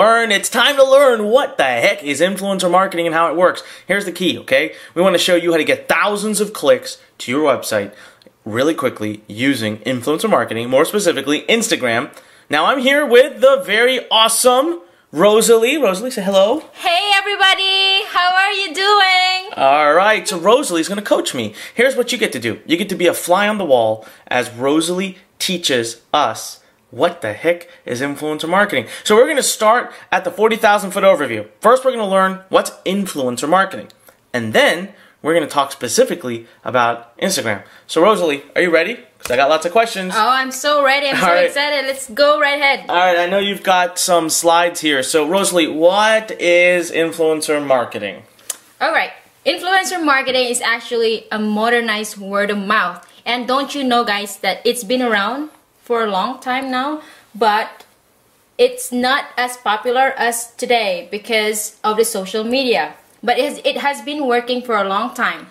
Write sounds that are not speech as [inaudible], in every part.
learn. It's time to learn what the heck is influencer marketing and how it works. Here's the key, okay? We want to show you how to get thousands of clicks to your website really quickly using influencer marketing, more specifically Instagram. Now I'm here with the very awesome Rosalie. Rosalie, say hello. Hey everybody, how are you doing? All right, so Rosalie's going to coach me. Here's what you get to do. You get to be a fly on the wall as Rosalie teaches us what the heck is influencer marketing? So we're going to start at the 40,000 foot overview. First, we're going to learn what's influencer marketing. And then we're going to talk specifically about Instagram. So Rosalie, are you ready? Because I got lots of questions. Oh, I'm so ready. I'm [laughs] All so right. excited. Let's go right ahead. All right, I know you've got some slides here. So Rosalie, what is influencer marketing? All right. Influencer marketing is actually a modernized word of mouth. And don't you know, guys, that it's been around for a long time now, but it's not as popular as today because of the social media. But it has, it has been working for a long time.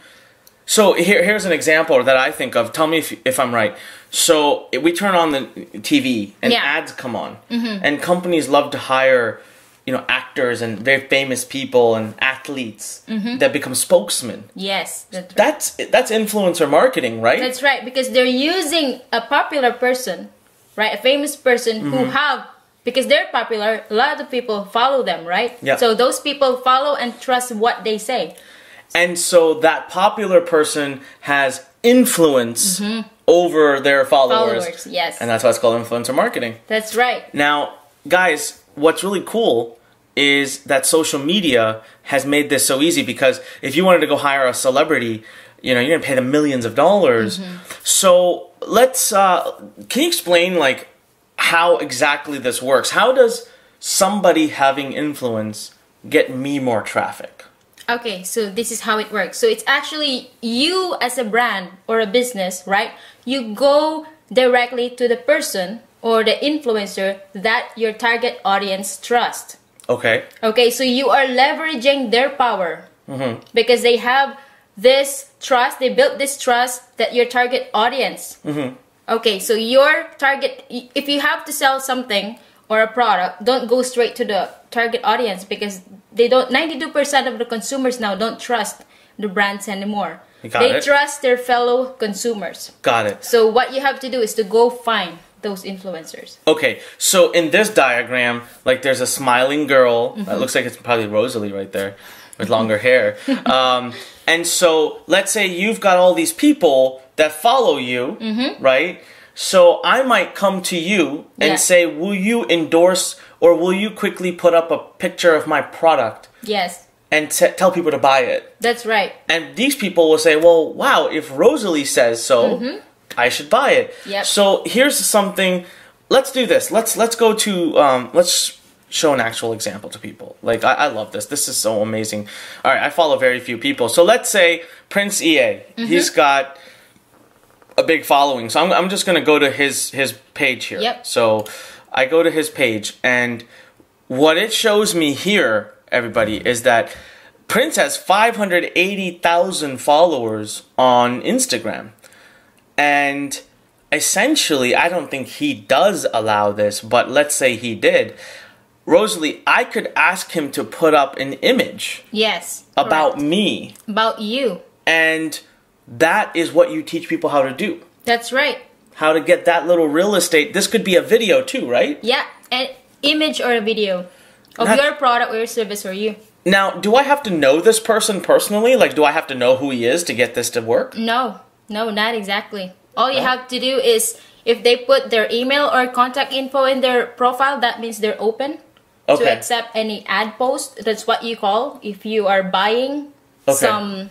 So here, here's an example that I think of. Tell me if, if I'm right. So we turn on the TV and Yeah. ads come on, mm-hmm. and companies love to hire, you know, actors and very famous people and athletes that become spokesmen. Yes, that's right. That's that's influencer marketing, right? That's right, because they're using a popular person, right? A famous person who Mm-hmm. have because they're popular, a lot of people follow them, right? Yeah. So those people follow and trust what they say. and so that popular person has influence over their followers, Mm-hmm. Followers, yes. and that's why it's called influencer marketing. That's right. Now, guys, what's really cool is that social media has made this so easy because if you wanted to go hire a celebrity, you know, you're gonna pay them millions of dollars. So let's uh, can you explain like how exactly this works? How does somebody having influence get me more traffic? Okay, so this is how it works. So it's actually you as a brand or a business, right? You go directly to the person or the influencer that your target audience trust. Okay. Okay, so you are leveraging their power mm-hmm. because they have this trust, they built this trust that your target audience. Mm-hmm. Okay, so your target, if you have to sell something or a product, don't go straight to the target audience because they don't, 92% of the consumers now don't trust the brands anymore. Got they it. trust their fellow consumers. Got it. So what you have to do is to go find those influencers. Okay, so in this diagram, like there's a smiling girl. That mm-hmm. looks like it's probably Rosalie right there with longer hair. [laughs] Um, and so let's say you've got all these people that follow you, mm-hmm. right? So I might come to you and Yeah. say, Will you endorse or will you quickly put up a picture of my product Yes, and t- tell people to buy it? that's right. And these people will say, well, wow, if Rosalie says so, mm-hmm. I should buy it. Yep. So here's something. Let's do this. Let's let's go to um, let's show an actual example to people. Like I, I love this. This is so amazing. All right, I follow very few people. So let's say Prince EA. He's got a big following. So I'm I'm just gonna go to his his page here. Yep. So I go to his page and what it shows me here, everybody, is that Prince has 580,000 followers on Instagram. And essentially, I don't think he does allow this, but let's say he did. Rosalie, I could ask him to put up an image Yes. about correct. me. about you. And that is what you teach people how to do. That's right. How to get that little real estate. This could be a video too, right? Yeah, an image or a video of Not- your product or your service or you. Now, do I have to know this person personally? Like, do I have to know who he is to get this to work? No, no, not exactly. All you have to do is if they put their email or contact info in their profile, that means they're open to accept any ad post. That's what you call if you are buying Okay. some.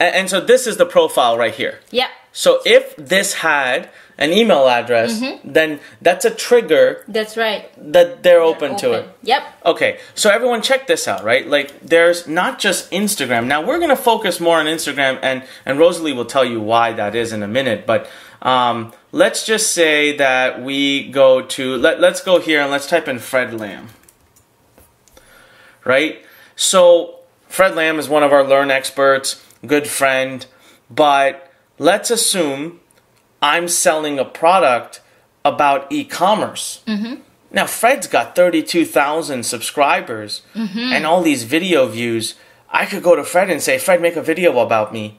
And, and so this is the profile right here. Yeah, So if this had an email address, Mm-hmm. then that's a trigger that's right. that they're open to it. Yep. Okay, so everyone check this out, right? Like there's not just Instagram. Now we're gonna focus more on Instagram and, and Rosalie will tell you why that is in a minute, but um, let's just say that we go to let, let's go here and let's type in Fred Lam. Right? So Fred Lam is one of our learn experts, good friend, but let's assume I'm selling a product about e-commerce mm-hmm. Now Fred's got 32,000 subscribers mm-hmm. and all these video views. I could go to Fred and say, "Fred, make a video about me."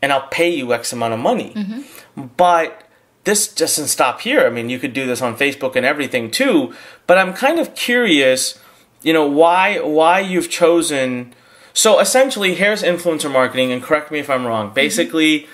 And I'll pay you X amount of money. Mm-hmm. But this doesn't stop here. I mean, you could do this on Facebook and everything too. But I'm kind of curious, you know, why why you've chosen. So essentially, here's influencer marketing, and correct me if I'm wrong. Basically,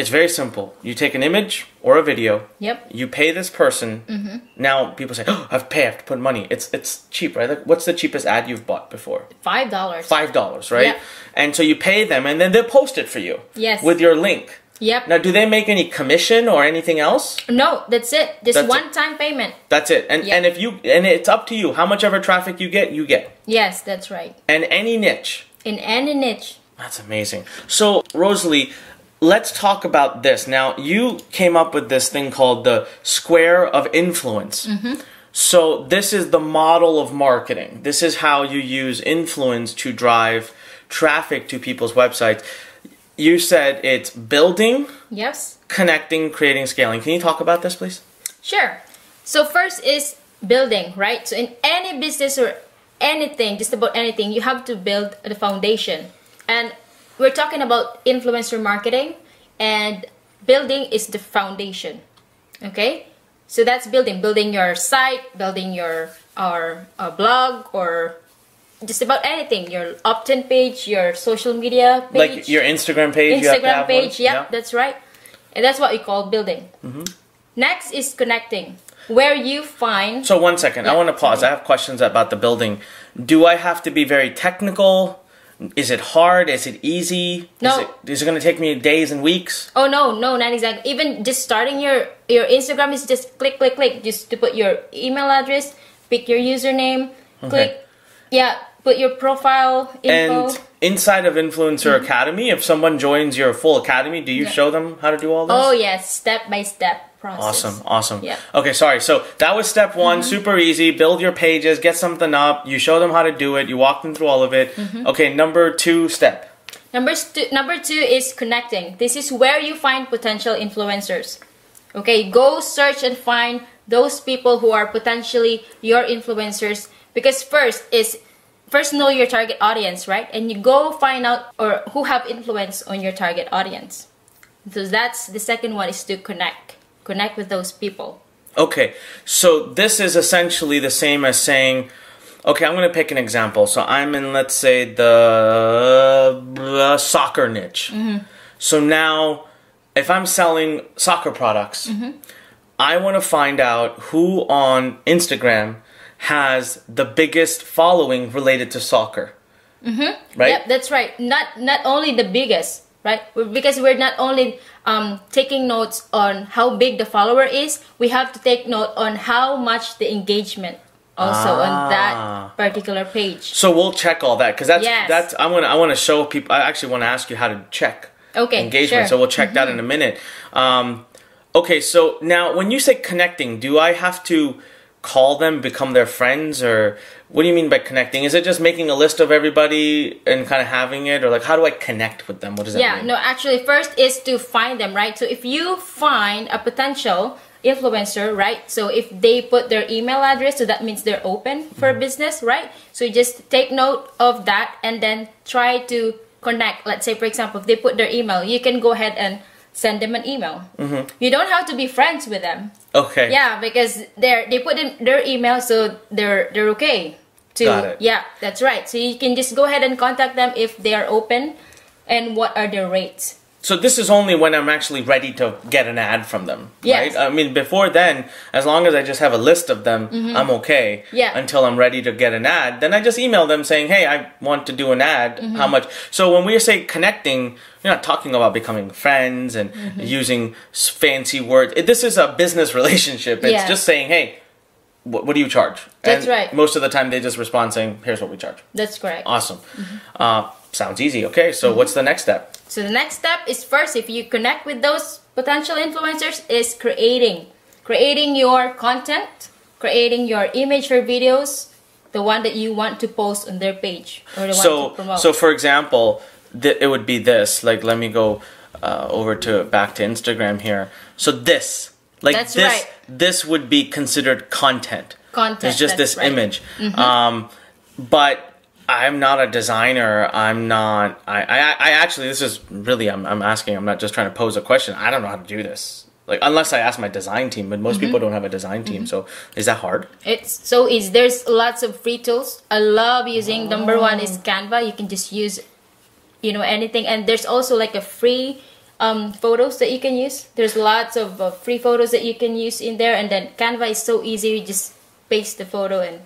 it's very simple. You take an image or a video. Yep. You pay this person. Mm-hmm. Now people say, "Oh, I've paid. I have to put money." It's it's cheap, right? Like, what's the cheapest ad you've bought before? Five dollars. Five dollars, right? Yeah. And so you pay them, and then they'll post it for you. Yes. With your link. Yep. Now, do they make any commission or anything else? no, that's it. This one time payment. That's it. And Yeah. and if you and it's up to you how much ever traffic you get, you get. Yes, that's right. And any niche. In any niche. That's amazing. So, Rosalie, let's talk about this. Now, you came up with this thing called the square of influence. Mm-hmm. So, this is the model of marketing. This is how you use influence to drive traffic to people's websites. You said it's building, Yes. connecting, creating, scaling. Can you talk about this, please? Sure. So first is building, right? So in any business or anything, just about anything, you have to build the foundation. And we're talking about influencer marketing and building is the foundation. Okay? So that's building, building your site, building your or a blog or just about anything, your opt-in page, your social media page. Like your Instagram page, Instagram page, one? yeah, that's right. And that's what we call building. Mm-hmm. Next is connecting, where you find. So one second, I want to pause. okay. I have questions about the building. Do I have to be very technical? Is it hard? Is it easy? No. Is it, is it going to take me days and weeks? oh no, no, not exactly. Even just starting your your Instagram is just click, click, click, just to put your email address, pick your username, click, yeah, put your profile info. And inside of Influencer mm-hmm. Academy, if someone joins your full academy, do you. Yeah. show them how to do all this? oh yes, step by step process. Awesome, awesome. Yeah. Okay, sorry. So that was step one, super easy. Build your pages, get something up. You show them how to do it. You walk them through all of it. Mm-hmm. Okay, number two step. Number two, number two is connecting. This is where you find potential influencers. Okay, go search and find those people who are potentially your influencers because first is first know your target audience, right? And you go find out or who have influence on your target audience. So that's the second one is to connect. Connect with those people. Okay, so this is essentially the same as saying, okay, I'm going to pick an example. So I'm in, let's say, the uh, soccer niche. So now, if I'm selling soccer products, I want to find out who on Instagram has the biggest following related to soccer. Mm-hmm. Right? Yep, that's right. Not not only the biggest, right? Because we're not only um, taking notes on how big the follower is, we have to take note on how much the engagement also on Ah. that particular page. So we'll check all that because that's Yes. that's I want to I want to show people. I actually want to ask you how to check Okay, engagement. sure. So we'll check that in a minute. Um, okay, so now when you say connecting, do I have to call them, become their friends, or what do you mean by connecting? Is it just making a list of everybody and kind of having it, or like how do I connect with them? What does that Yeah, mean? Yeah, no, actually, first is to find them, right? So if you find a potential influencer, right? So if they put their email address, so that means they're open for mm-hmm. business, right? So you just take note of that and then try to connect. Let's say, for example, if they put their email, you can go ahead and send them an email. Mm-hmm. You don't have to be friends with them. Okay. Yeah, because they're they put in their email, so they're they're okay. To Got it. yeah, that's right. So you can just go ahead and contact them if they are open, and what are their rates. So this is only when I'm actually ready to get an ad from them, Yes. right? I mean, before then, as long as I just have a list of them, I'm okay. Mm-hmm. Yeah. Until I'm ready to get an ad, then I just email them saying, "Hey, I want to do an ad. Mm-hmm. How much?" So when we say connecting, you're not talking about becoming friends and Mm-hmm. using fancy words. It, this is a business [laughs] relationship. It's just saying, "Hey, what, what do you charge?" That's And right. Most of the time, they just respond saying, "Here's what we charge." That's correct. Awesome. Mm-hmm. Uh, sounds easy. Okay, so what's the next step? So the next step is first, if you connect with those potential influencers, is creating, creating your content, creating your image for videos, the one that you want to post on their page or the one so to promote. so for example th- it would be this like let me go uh, over to back to instagram here so this Like That's this, right. this would be considered content. Content, It's just this right. Image. Um, but I'm not a designer. I'm not. I, I. I actually. This is really. I'm. I'm asking. I'm not just trying to pose a question. I don't know how to do this. Like unless I ask my design team, but most Mm-hmm. people don't have a design team. So is that hard? It's so easy. There's lots of free tools. I love using. Number one is Canva. You can just use, you know, anything. And there's also like a free um, photos that you can use. There's lots of uh, free photos that you can use in there. And then Canva is so easy. You just paste the photo and.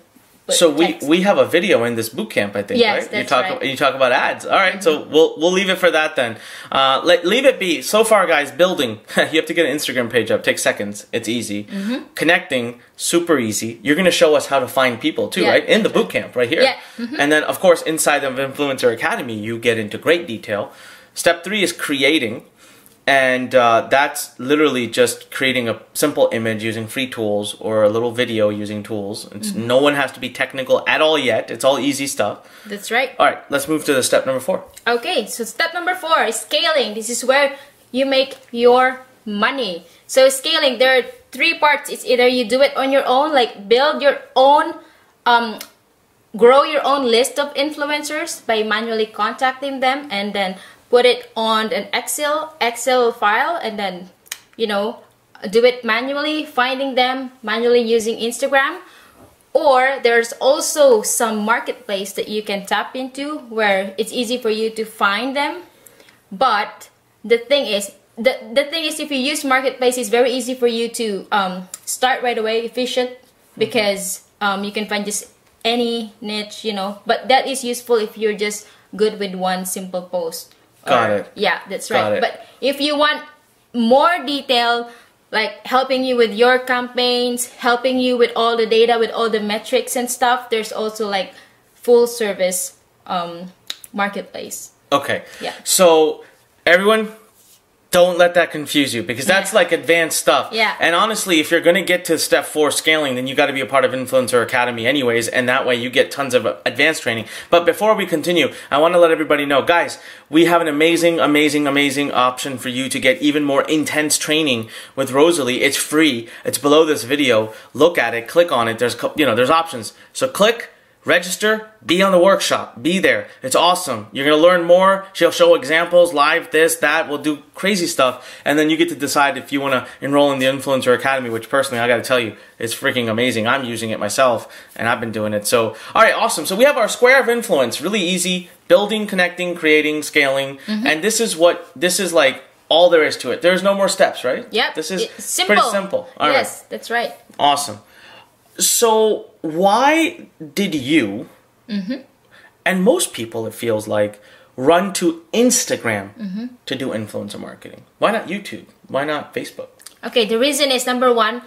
So we text. we have a video in this boot camp, I think, Yes, right? you talk right. Mm-hmm. you talk about ads. All right, so we'll we'll leave it for that then. Uh, let leave it be. So far, guys, building [laughs] you have to get an Instagram page up. Takes seconds. It's easy. Mm-hmm. Connecting super easy. You're gonna show us how to find people too, Yeah, right? In the that's boot camp, right here. Yeah, mm-hmm. And then of course inside of Influencer Academy, you get into great detail. Step three is creating. And uh, that's literally just creating a simple image using free tools or a little video using tools. It's, Mm-hmm. No one has to be technical at all yet. It's all easy stuff. That's right. All right, let's move to the step number four. Okay, so step number four is scaling. This is where you make your money. So scaling, there are three parts. It's either you do it on your own, like build your own, um, grow your own list of influencers by manually contacting them, and then put it on an Excel Excel file, and then you know do it manually, finding them manually using Instagram. Or there's also some marketplace that you can tap into where it's easy for you to find them. But the thing is, the, the thing is, if you use marketplace, it's very easy for you to um, start right away, efficient, because um, you can find just any niche, you know. But that is useful if you're just good with one simple post. Got it. Yeah, that's right. But if you want more detail, like helping you with your campaigns, helping you with all the data, with all the metrics and stuff, there's also like full service um, marketplace. Okay. Yeah. So everyone, don't let that confuse you because that's Yeah. like advanced stuff. Yeah. And honestly, if you're going to get to step four scaling, then you got to be a part of Influencer Academy anyways, and that way you get tons of advanced training. But before we continue, I want to let everybody know, guys, we have an amazing, amazing, amazing option for you to get even more intense training with Rosalie. It's free. It's below this video. Look at it. Click on it. There's, you know, there's options. So click register, be on the workshop, be there. It's awesome. You're gonna learn more. She'll show examples, live, this, that. We'll do crazy stuff, and then you get to decide if you want to enroll in the Influencer Academy. Which personally, I got to tell you, it's freaking amazing. I'm using it myself, and I've been doing it. So, all right, awesome. So we have our square of influence. Really easy: building, connecting, creating, scaling, mm-hmm. and this is what this is like. All there is to it. There's no more steps, right? Yep. This is simple. pretty simple. All right. yes, that's right. Awesome. So, why did you, mm-hmm. and most people, it feels like, run to Instagram mm-hmm. to do influencer marketing? Why not YouTube? Why not Facebook? Okay, the reason is number one,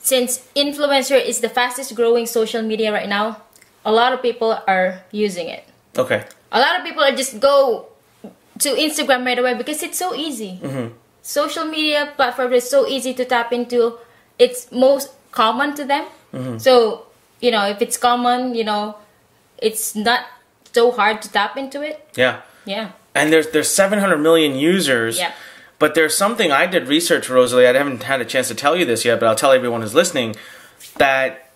since influencer is the fastest growing social media right now, a lot of people are using it. Okay. A lot of people are just go to Instagram right away because it's so easy. Mm-hmm. Social media platform is so easy to tap into. It's most common to them. Mm-hmm. So you know, if it's common, you know, it's not so hard to tap into it. Yeah. Yeah. And there's there's 700 million users. Yeah. But there's something I did research, Rosalie. I haven't had a chance to tell you this yet, but I'll tell everyone who's listening that.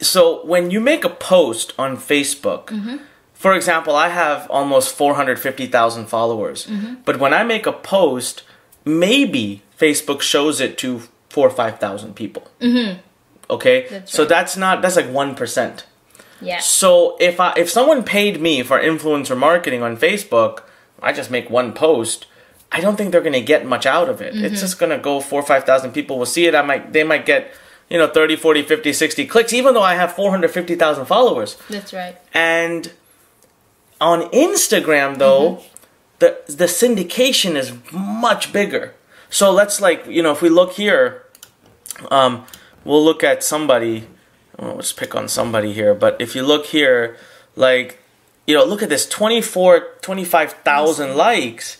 So when you make a post on Facebook, mm-hmm. for example, I have almost 450,000 followers. Mm-hmm. But when I make a post, maybe Facebook shows it to four or 5,000 people. Okay? That's So right. that's not, that's like 1%. Yeah. So if I if someone paid me for influencer marketing on Facebook, I just make one post. I don't think they're gonna get much out of it. Mm-hmm. It's just gonna go four or five thousand people will see it. I might they might get you know 30, 40, 50, 60 clicks, even though I have four hundred fifty thousand followers. That's right. And on Instagram though, Mm-hmm. the the syndication is much bigger. So let's like you know if we look here, um, we'll look at somebody. Well, let's pick on somebody here. But if you look here, like you know, look at this 24, 25,000 likes,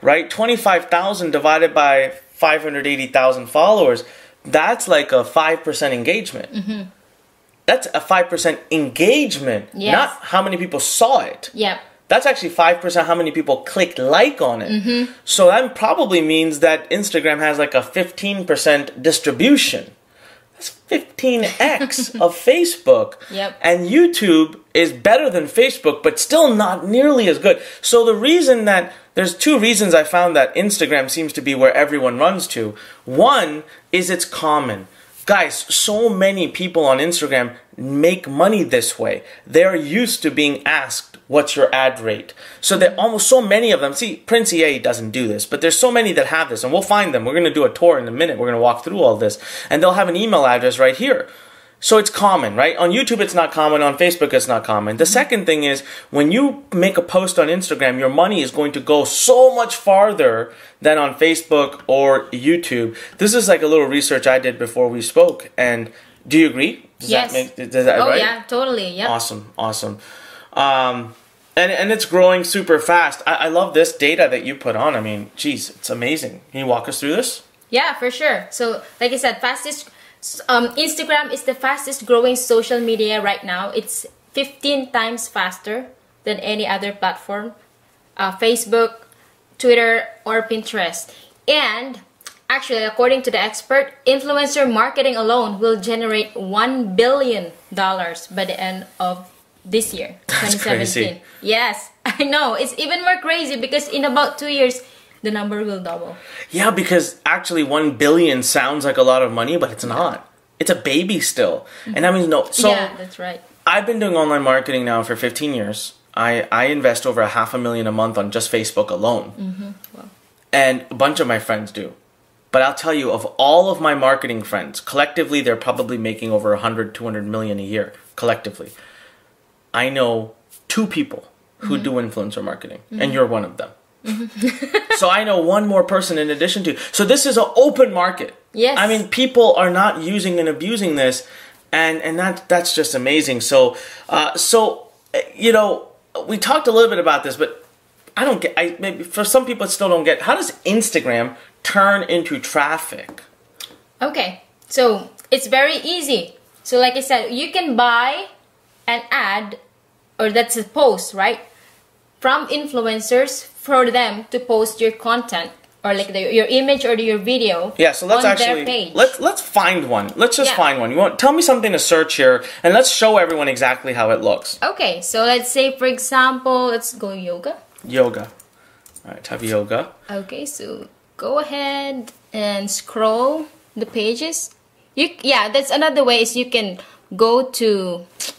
right? Twenty five thousand divided by five hundred eighty thousand followers. That's like a five percent engagement. That's a five percent engagement, Yes. not how many people saw it. Yeah. That's actually 5% how many people clicked like on it. Mm-hmm. So that probably means that Instagram has like a 15% distribution. That's 15x of Facebook. Yep. And YouTube is better than Facebook, but still not nearly as good. So the reason that there's two reasons I found that Instagram seems to be where everyone runs to. One is it's common. Guys, so many people on Instagram make money this way. They're used to being asked, what's your ad rate? So there almost so many of them. See, Prince EA doesn't do this, but there's so many that have this, and we'll find them. We're going to do a tour in a minute. We're going to walk through all this, and they'll have an email address right here. So it's common, right? On YouTube, it's not common. On Facebook, it's not common. The second thing is when you make a post on Instagram, your money is going to go so much farther than on Facebook or YouTube. This is like a little research I did before we spoke. And do you agree? Does Yes. That make, does that, Oh right? yeah, totally. Yep. Awesome, awesome. Um, and, and it's growing super fast. I, I love this data that you put on. I mean, geez, it's amazing. Can you walk us through this? Yeah, for sure. So, like I said, fastest um, Instagram is the fastest growing social media right now. It's 15 times faster than any other platform, uh, Facebook, Twitter, or Pinterest. And actually, according to the expert, influencer marketing alone will generate one billion dollars by the end of this year, [laughs] That's 2017. crazy. Yes, [laughs] I know. It's even more crazy because in about two years, the number will double. Yeah, because actually, one billion sounds like a lot of money, but it's not. It's a baby still, and that means no. So yeah, that's right. I've been doing online marketing now for 15 years. I I invest over a half a million a month on just Facebook alone, Mm-hmm. Wow. and a bunch of my friends do. But I'll tell you, of all of my marketing friends, collectively, they're probably making over 100, 200 million a year collectively. I know two people who do influencer marketing, and you're one of them. [laughs] so I know one more person in addition to. So this is an open market. Yes. I mean, people are not using and abusing this, and and that that's just amazing. So, uh, so uh, you know, we talked a little bit about this, but I don't get. I maybe for some people, still don't get. How does Instagram turn into traffic? Okay, so it's very easy. So, like I said, you can buy an ad, or that's a post, right? From influencers for them to post your content or like the, your image or your video. Yeah, so let's on actually let's let's find one. Let's just Yeah. find one. You want tell me something to search here, and let's show everyone exactly how it looks. Okay, so let's say for example, let's go yoga. Yoga. All right, type yoga. Okay, so go ahead and scroll the pages. You yeah, that's another way is you can go to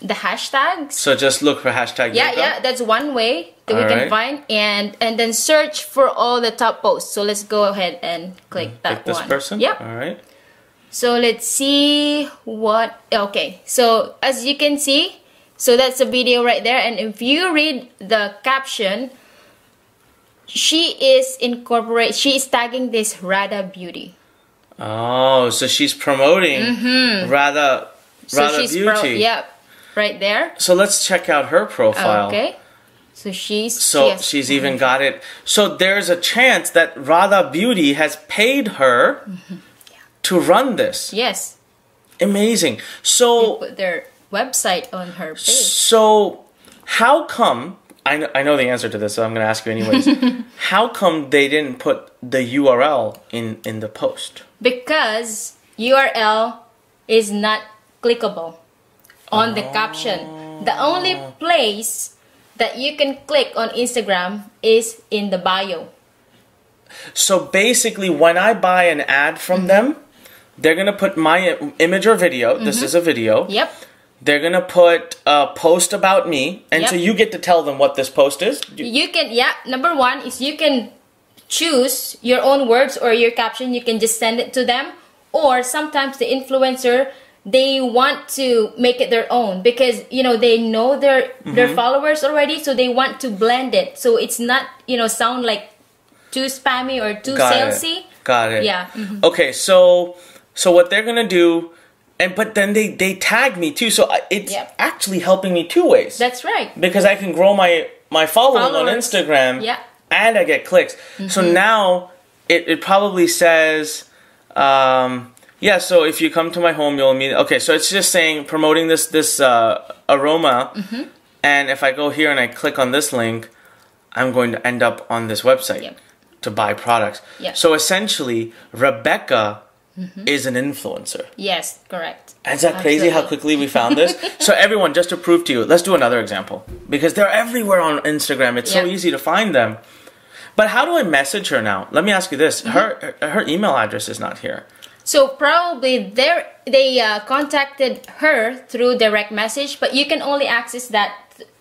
the hashtags. So just look for hashtag Yeah, yoga. yeah, that's one way that we can find, and and then search for all the top posts. So let's go ahead and click that Pick this one. person. Yep. All right. So let's see what. Okay, so as you can see, so that's a video right there, and if you read the caption, she is incorporate. She is tagging this Radha Beauty. Oh, so she's promoting rather Mm-hmm. So rather she's beauty. Yep, right there. So let's check out her profile. Okay. So she's So yes. she's even got it. So there's a chance that Radha Beauty has paid her Mm-hmm. to run this. yes. Amazing. So Put their website on her page. so how come I know, I know the answer to this, so I'm going to ask you anyways. [laughs] how come they didn't put the URL in in the post? because URL is not clickable on the caption. The only place that you can click on Instagram is in the bio. So basically, when I buy an ad from Mm-hmm. them, they're gonna put my image or video. This is a video. Yep. They're gonna put a post about me, and so you get to tell them what this post is. You- You can yeah, number 1 is you can choose your own words or your caption, you can just send it to them or sometimes the influencer they want to make it their own because you know they know their Mm-hmm. their followers already so they want to blend it so it's not you know sound like too spammy or too Got salesy it. Got it. Yeah, mhm. Okay, so so what they're gonna do, and but then they they tag me too, so it's Yep. actually helping me two ways. that's right because I can grow my my following on Instagram. Yeah. And I get clicks. So now it, it probably says um yeah, so if you come to my home you'll meet okay, so it's just saying promoting this this uh aroma and if I go here and I click on this link, I'm going to end up on this website Yep. to buy products. Yep. So essentially, Rebecca is an influencer. Yes, correct. Is that crazy how quickly we found this? [laughs] so everyone, just to prove to you, let's do another example because they're everywhere on Instagram. It's so easy to find them. But how do I message her now? Let me ask you this: Mm-hmm. her her email address is not here. So probably they they uh, contacted her through direct message, but you can only access that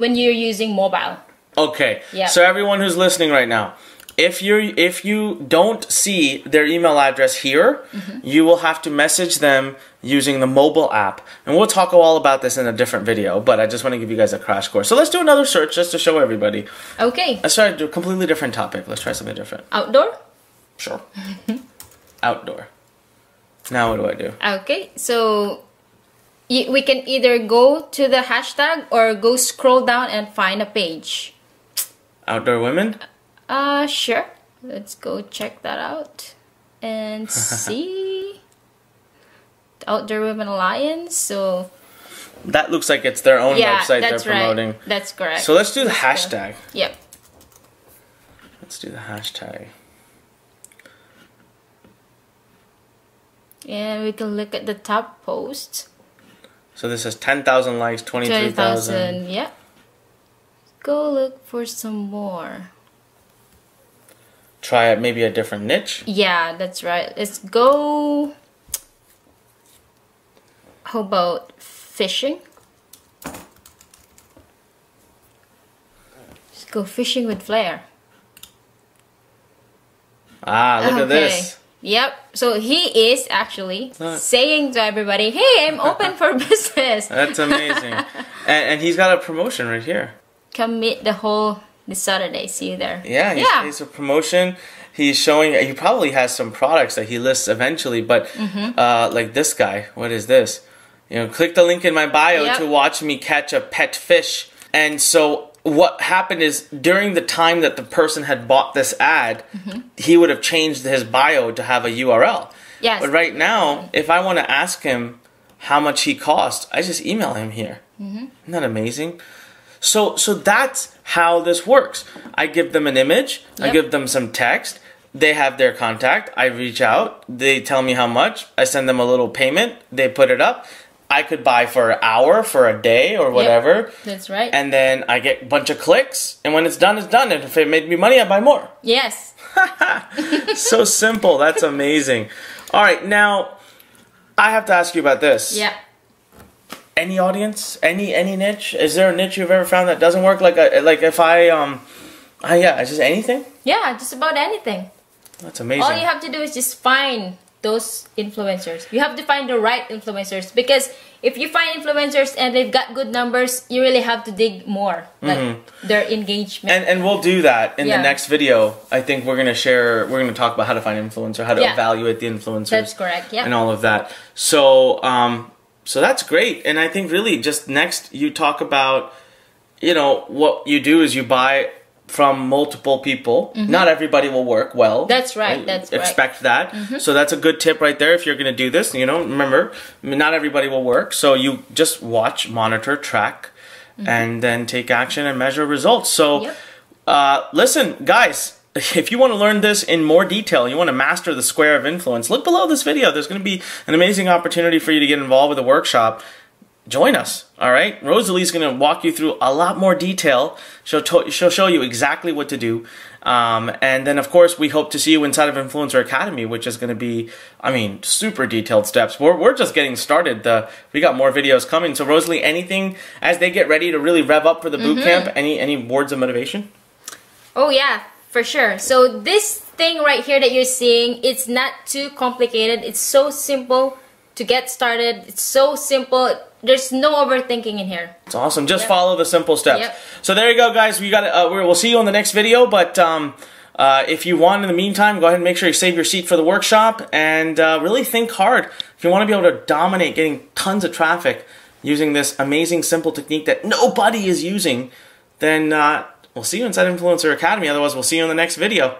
when you're using mobile. Okay. Yeah. So everyone who's listening right now, if you if you don't see their email address here, Mm-hmm. you will have to message them using the mobile app, and we'll talk all about this in a different video. But I just want to give you guys a crash course. So let's do another search just to show everybody. Okay, Let's try a completely different topic. Let's try something different. outdoor. Sure. [laughs] Outdoor. Now what do I do? Okay, so y- we can either go to the hashtag or go scroll down and find a page. Outdoor women. Uh, sure. Let's go check that out and [laughs] see. Outdoor Women Alliance. So That looks like it's their own yeah, website that's they're promoting. right. That's correct. So let's do the Let's go. hashtag. Yep. Let's do the hashtag. And we can look at the top post. So this is 10,000 likes, 23,000. 20,000. Yep. Go look for some more. Try it maybe a different niche. Yeah, that's right. Let's go. How about fishing? Let's go fishing with Flair. Ah, look at this. Yep. So he is actually Look. saying to everybody, "Hey, I'm open for [laughs] business. That's amazing. [laughs] and, and he's got a promotion right here. Come meet the whole this Saturday. See you there." Yeah, he's, yeah. he's a promotion. He's showing. He probably has some products that he lists eventually. But Mm-hmm. uh, like this guy, what is this? You know, click the link in my bio Yep. to watch me catch a pet fish. And so what happened is during the time that the person had bought this ad, Mm-hmm. he would have changed his bio to have a URL. Yes. But right now, if I want to ask him how much he cost, I just email him here. Mm-hmm. Isn't that amazing? So so that's how this works. I give them an image, I give them some text, they have their contact, I reach out, they tell me how much, I send them a little payment, they put it up. I could buy for an hour, for a day, or whatever. That's right. And then I get a bunch of clicks, and when it's done, it's done. And if it made me money, I buy more. [laughs] yes. [laughs] so simple. That's amazing. All right, now I have to ask you about this. Yeah. Any audience? Any any niche? Is there a niche you've ever found that doesn't work? Like a, like if I um, uh, yeah, it's just anything. Yeah, just about anything. That's amazing. All you have to do is just find those influencers. You have to find the right influencers because if you find influencers and they've got good numbers, you really have to dig more, like their engagement. and and we'll do that in Yeah. the next video. I think we're gonna share. We're gonna talk about how to find influencer, how to Yeah. evaluate the influencers. That's correct. Yeah. and all of that. So, um, so that's great. And I think really just next you talk about, you know, what you do is you buy from multiple people. Not everybody will work well. Mm-hmm. That's right, that's right. Mm-hmm. Expect that. So that's a good tip right there. If you're going to do this, you know, remember, not everybody will work. So you just watch, monitor, track, and then take action and measure results. So, Mm-hmm. Yep. uh, listen, guys, [laughs] if you want to learn this in more detail, you want to master the square of influence, look below this video. There's going to be an amazing opportunity for you to get involved with a workshop. Join us, all right? Rosalie's going to walk you through a lot more detail. She'll, to- she'll show you exactly what to do. Um, and then, of course, we hope to see you inside of Influencer Academy, which is going to be, I mean, super detailed steps. We're, we're just getting started. The, we got more videos coming. So, Rosalie, anything as they get ready to really rev up for the boot camp? Any any words of motivation? Oh yeah, for sure. So this thing right here that you're seeing, it's not too complicated. It's so simple to get started. It's so simple. There's no overthinking in here. It's awesome. Just Yep. follow the simple steps. Yep. So there you go, guys. We got. Uh, we'll see you on the next video. But um, uh, if you want, in the meantime, go ahead and make sure you save your seat for the workshop and uh, really think hard. If you want to be able to dominate, getting tons of traffic using this amazing, simple technique that nobody is using, then uh, we'll see you inside Influencer Academy. Otherwise, we'll see you in the next video.